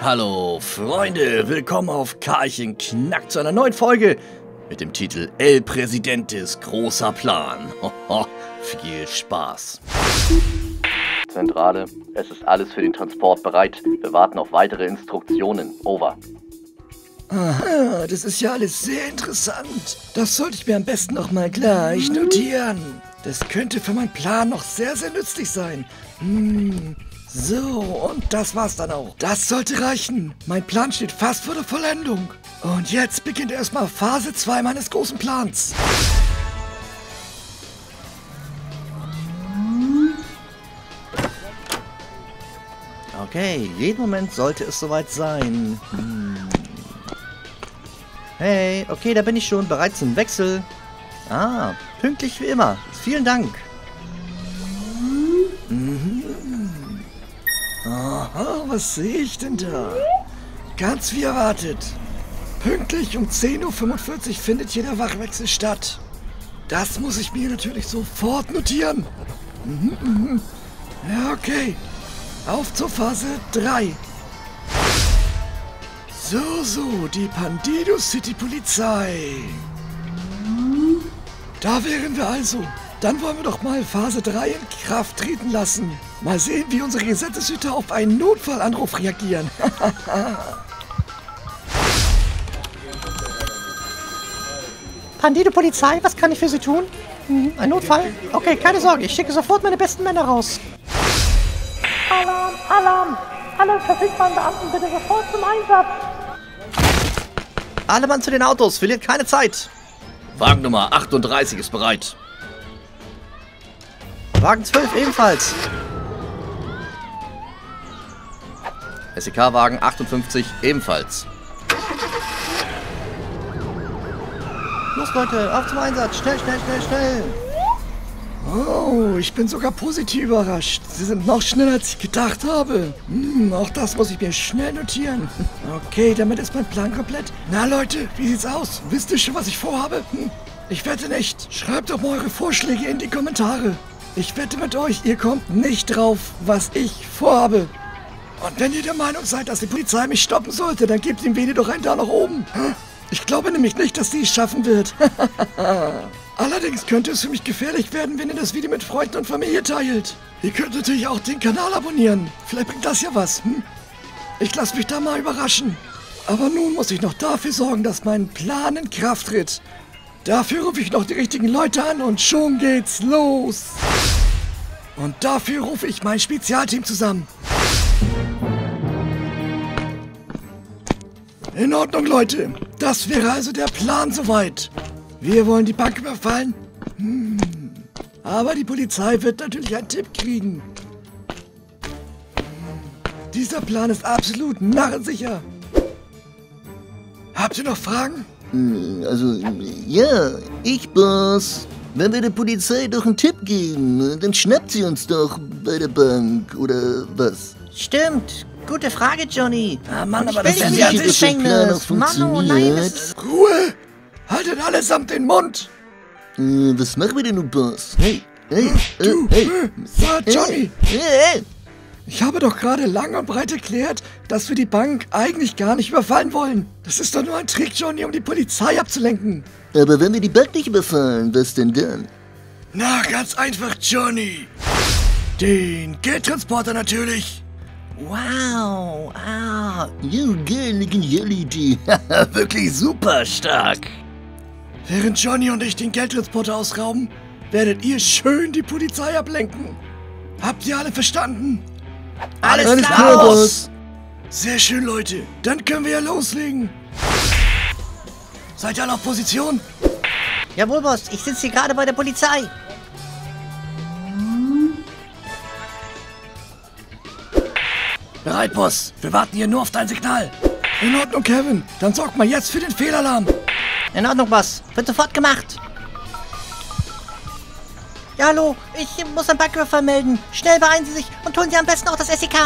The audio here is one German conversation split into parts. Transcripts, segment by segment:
Hallo Freunde, willkommen auf Karlchen Knack zu einer neuen Folge mit dem Titel El Presidentes großer Plan. Viel Spaß. Zentrale, es ist alles für den Transport bereit. Wir warten auf weitere Instruktionen. Over. Aha, das ist ja alles sehr interessant. Das sollte ich mir am besten noch mal gleich notieren. Das könnte für meinen Plan noch sehr, sehr nützlich sein. Hm, so, und das war's dann auch. Das sollte reichen. Mein Plan steht fast vor der Vollendung. Und jetzt beginnt erstmal Phase 2 meines großen Plans. Okay, jeden Moment sollte es soweit sein. Hm. Hey, okay, da bin ich schon bereit zum Wechsel. Ah, pünktlich wie immer. Vielen Dank. Aha, was sehe ich denn da? Ganz wie erwartet. Pünktlich um 10.45 Uhr findet hier der Wachwechsel statt. Das muss ich mir natürlich sofort notieren. Mhm, mhm. Ja, okay. Auf zur Phase 3. So, so, die Pandido City Polizei. Da wären wir also. Dann wollen wir doch mal Phase 3 in Kraft treten lassen. Mal sehen, wie unsere Gesetzeshüter auf einen Notfallanruf reagieren. Pandido Polizei, was kann ich für Sie tun? Hm, ein Notfall? Okay, keine Sorge, ich schicke sofort meine besten Männer raus. Alarm, Alarm! Alle verfügbaren Beamten bitte sofort zum Einsatz! Alle Mann zu den Autos, verliert keine Zeit. Wagen Nummer 38 ist bereit. Wagen 12 ebenfalls. SEK-Wagen 58 ebenfalls. Los Leute, auf zum Einsatz. Schnell, schnell, schnell, schnell. Oh, ich bin sogar positiv überrascht. Sie sind noch schneller, als ich gedacht habe. Hm, auch das muss ich mir schnell notieren. Okay, damit ist mein Plan komplett. Na Leute, wie sieht's aus? Wisst ihr schon, was ich vorhabe? Hm, ich wette nicht. Schreibt doch mal eure Vorschläge in die Kommentare. Ich wette mit euch, ihr kommt nicht drauf, was ich vorhabe. Und wenn ihr der Meinung seid, dass die Polizei mich stoppen sollte, dann gebt ihm Veni doch einen da nach oben. Ich glaube nämlich nicht, dass sie es schaffen wird. Allerdings könnte es für mich gefährlich werden, wenn ihr das Video mit Freunden und Familie teilt. Ihr könnt natürlich auch den Kanal abonnieren. Vielleicht bringt das ja was. Hm? Ich lasse mich da mal überraschen. Aber nun muss ich noch dafür sorgen, dass mein Plan in Kraft tritt. Dafür rufe ich noch die richtigen Leute an und schon geht's los. Und dafür rufe ich mein Spezialteam zusammen. In Ordnung, Leute. Das wäre also der Plan soweit. Wir wollen die Bank überfallen. Hm. Aber die Polizei wird natürlich einen Tipp kriegen. Dieser Plan ist absolut narrensicher. Habt ihr noch Fragen? Also, ja, ich, Boss. Wenn wir der Polizei doch einen Tipp geben, dann schnappt sie uns doch bei der Bank, oder was? Stimmt. Gute Frage, Johnny. Ah, Mann, aber ich das ist nicht ja dass Gefängnis. Mann, oh nein, das Ruhe! Haltet allesamt den Mund! Äh, was machen wir denn nun, Boss? Hey, hey, äh, Du, hey. äh, Sir Johnny! Hey, hey. Ich habe doch gerade lang und breit erklärt, dass wir die Bank eigentlich gar nicht überfallen wollen. Das ist doch nur ein Trick, Johnny, um die Polizei abzulenken. Aber wenn wir die Bank nicht überfallen, was denn dann? Na, ganz einfach, Johnny. Den Geldtransporter natürlich. Wow, ah, Jo, geile, geniale Idee. wirklich super stark. Während Johnny und ich den Geldtransporter ausrauben, werdet ihr schön die Polizei ablenken. Habt ihr alle verstanden? Alles, Alles klar, klar, Boss. Sehr schön, Leute. Dann können wir ja loslegen. Seid ihr alle auf Position? Jawohl, Boss. Ich sitze hier gerade bei der Polizei. Bereit, Boss. Wir warten hier nur auf dein Signal. In Ordnung, Kevin. Dann sorg mal jetzt für den Fehlalarm. In Ordnung, Boss. Wird sofort gemacht. Ja, hallo. Ich muss einen Banküberfall melden. Schnell beeilen Sie sich und holen Sie am besten auch das SEK.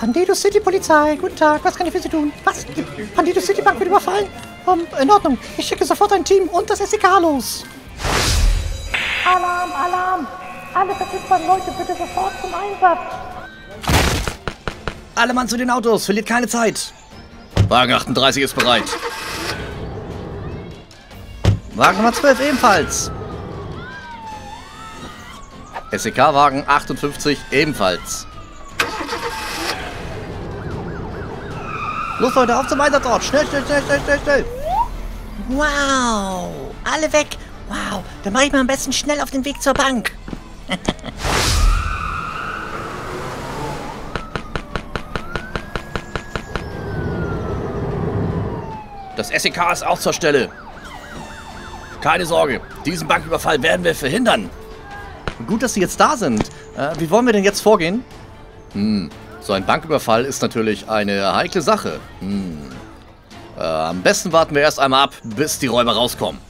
Pandido City Polizei. Guten Tag. Was kann ich für Sie tun? Was? Die Pandido City Bank wird überfallen? Um, in Ordnung. Ich schicke sofort ein Team und das SEK los. Alarm, Alarm! Alle verfügbaren Leute bitte sofort zum Einsatz! Alle Mann zu den Autos, verliert keine Zeit. Wagen 38 ist bereit. Wagen Nummer 12 ebenfalls. SEK-Wagen 58 ebenfalls. Los Leute, auf zum Einsatzort. Schnell, schnell, schnell, schnell, schnell, schnell. Wow, alle weg. Wow, dann mache ich mal am besten schnell auf den Weg zur Bank. Das SEK ist auch zur Stelle. Keine Sorge, diesen Banküberfall werden wir verhindern. Gut, dass Sie jetzt da sind. Äh, wie wollen wir denn jetzt vorgehen? Hm, so ein Banküberfall ist natürlich eine heikle Sache. Hm. Äh, am besten warten wir erst einmal ab, bis die Räuber rauskommen.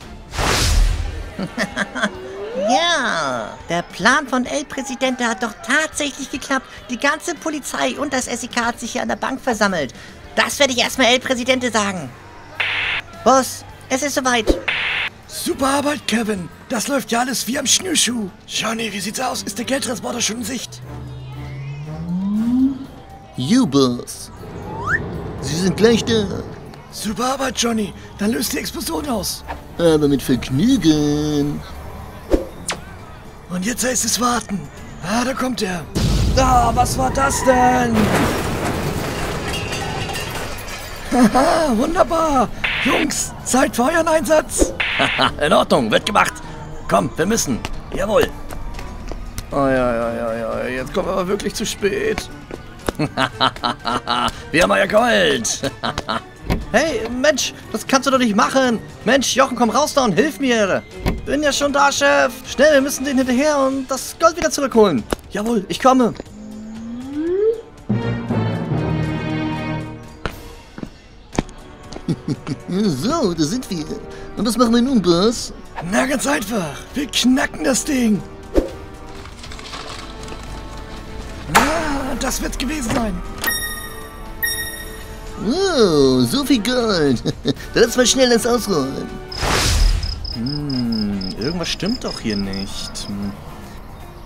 Ja, der Plan von El Presidente hat doch tatsächlich geklappt. Die ganze Polizei und das SEK hat sich hier an der Bank versammelt. Das werde ich erstmal El Presidente sagen. Boss, es ist soweit. Super Arbeit, Kevin. Das läuft ja alles wie am Schnürschuh. Johnny, wie sieht's aus? Ist der Geldtransporter schon in Sicht? You, Boss. Sie sind gleich da. Super Arbeit, Johnny. Dann löst die Explosion aus. Aber mit Vergnügen. Und jetzt heißt es warten. Ah, da kommt er. Ah, was war das denn? Haha, wunderbar. Jungs, Zeit für euren Einsatz. In Ordnung, wird gemacht. Komm, wir müssen. Jawohl. Oh, ja, ja, ja, ja. Jetzt kommen wir aber wirklich zu spät. wir haben euer Gold. hey, Mensch, das kannst du doch nicht machen. Mensch, Jochen, komm raus da und hilf mir. Bin ja schon da, Chef. Schnell, wir müssen den hinterher und das Gold wieder zurückholen. Jawohl, ich komme. So, da sind wir. Und was machen wir nun, Boss? Na, ganz einfach. Wir knacken das Ding. Ah, das wird's gewesen sein. Wow, so viel Gold. Lass mal schnell das ausrollen. Hm, irgendwas stimmt doch hier nicht. Hm.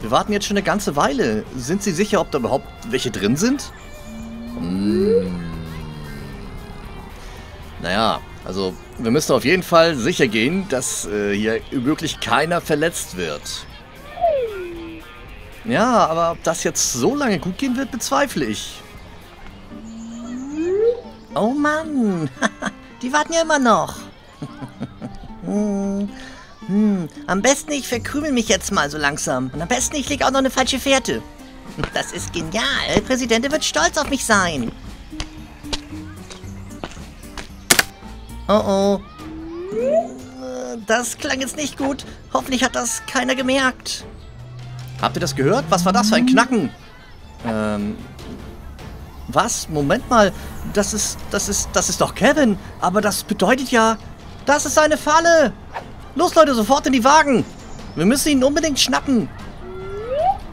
Wir warten jetzt schon eine ganze Weile. Sind Sie sicher, ob da überhaupt welche drin sind? Hm. Naja, also wir müssen auf jeden Fall sicher gehen, dass äh, hier wirklich keiner verletzt wird. Ja, aber ob das jetzt so lange gut gehen wird, bezweifle ich. Oh Mann, die warten ja immer noch. hm, hm, am besten ich verkrümel mich jetzt mal so langsam. Und am besten ich lege auch noch eine falsche Fährte. Das ist genial. Der Präsident wird stolz auf mich sein. Oh oh. Das klang jetzt nicht gut. Hoffentlich hat das keiner gemerkt. Habt ihr das gehört? Was war das für ein Knacken? Ähm. Was? Moment mal. Das ist. Das ist. Das ist doch Kevin. Aber das bedeutet ja. Das ist eine Falle. Los, Leute, sofort in die Wagen. Wir müssen ihn unbedingt schnappen.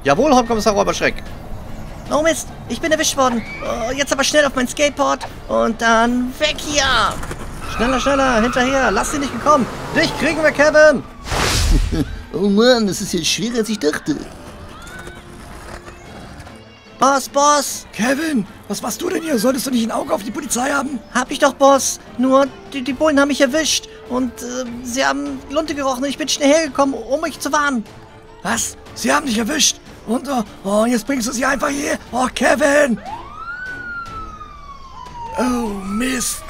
Jawohl, Hauptkommissar Räuberschreck. Oh Mist, ich bin erwischt worden. Oh, jetzt aber schnell auf mein Skateboard und dann weg hier. Schneller, schneller, hinterher. Lass sie nicht gekommen. Dich kriegen wir, Kevin. oh Mann, das ist ja schwerer, als ich dachte. Boss, Boss. Kevin, was machst du denn hier? Solltest du nicht ein Auge auf die Polizei haben? Hab ich doch, Boss. Nur, die, die Bullen haben mich erwischt. Und äh, sie haben Lunte gerochen und ich bin schnell hergekommen, um mich zu warnen. Was? Sie haben dich erwischt? Und oh, oh, jetzt bringst du sie einfach hier. Oh, Kevin. Oh, Mist.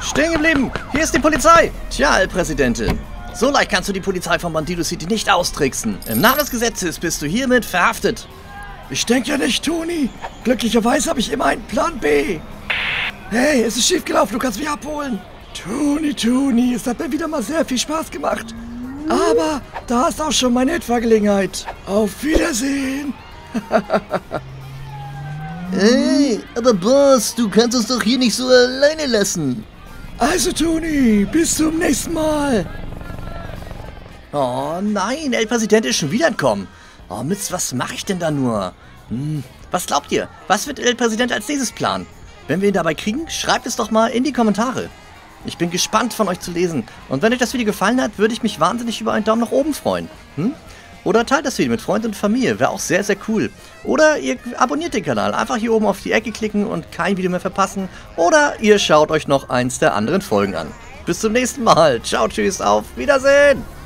Stehen geblieben! Hier ist die Polizei! Tja, Präsidentin. So leicht kannst du die Polizei von Bandido City nicht austricksen. Im Namen des Gesetzes bist du hiermit verhaftet. Ich denke ja nicht, Toni. Glücklicherweise habe ich immer einen Plan B. Hey, es ist schiefgelaufen, du kannst mich abholen. Toni, Toni, es hat mir wieder mal sehr viel Spaß gemacht. Aber da ist auch schon meine Hitfahrgelegenheit. Auf Wiedersehen. Hey, aber Boss, du kannst uns doch hier nicht so alleine lassen. Also, Toni, bis zum nächsten Mal. Oh nein, El Präsident ist schon wieder entkommen. Oh Mist, was mache ich denn da nur? Hm, was glaubt ihr? Was wird El Präsident als nächstes planen? Wenn wir ihn dabei kriegen, schreibt es doch mal in die Kommentare. Ich bin gespannt von euch zu lesen. Und wenn euch das Video gefallen hat, würde ich mich wahnsinnig über einen Daumen nach oben freuen. Hm? Oder teilt das Video mit Freunden und Familie, wäre auch sehr, sehr cool. Oder ihr abonniert den Kanal, einfach hier oben auf die Ecke klicken und kein Video mehr verpassen. Oder ihr schaut euch noch eins der anderen Folgen an. Bis zum nächsten Mal. Ciao, tschüss, auf Wiedersehen.